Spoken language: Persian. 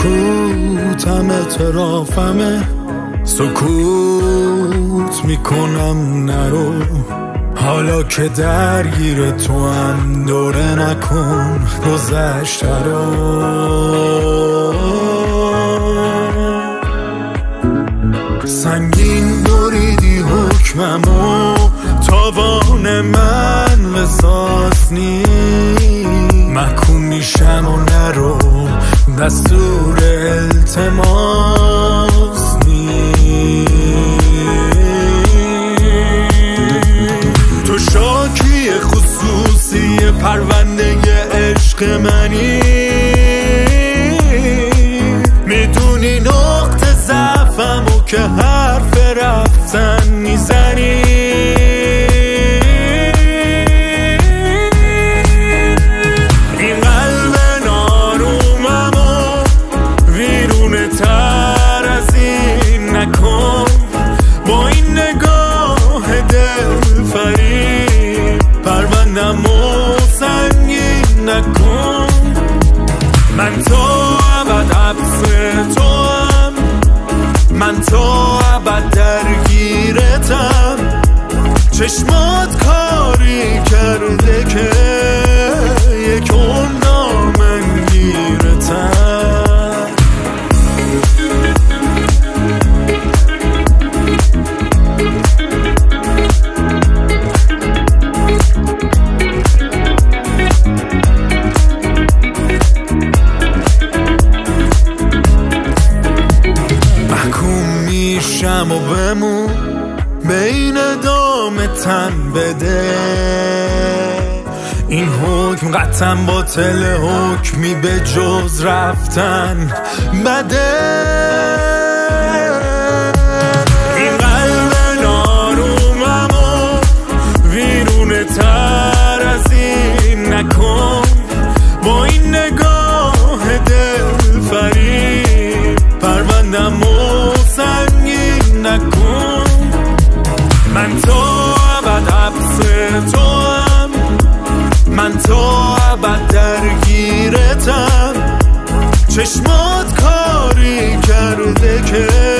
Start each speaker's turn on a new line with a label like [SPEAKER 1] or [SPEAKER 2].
[SPEAKER 1] سکوتم اعترافمه. سکوت می‌کنم نرو. حالا که درگیر تو هم دوره نکن گذشته رو. سنگین بریدی حکممو. تاوان من وساس نی. محکوم میشم و نرو. دستور التماس نی تو شاکی خصوصی پرونده عشق منی. می‌دونی نقطه ضعفم و که حرف رفتن می‌زنی. ابد تو هم من تو ابد درگیرتم. چشمات کاری کرده که میشم و بمون بین دام تن بده. این حکم قطعا باطل حکمی به جز رفتن بده. من تو ابد عبس تو هم من تو ابد درگیرتم. چشمات کاری کرده که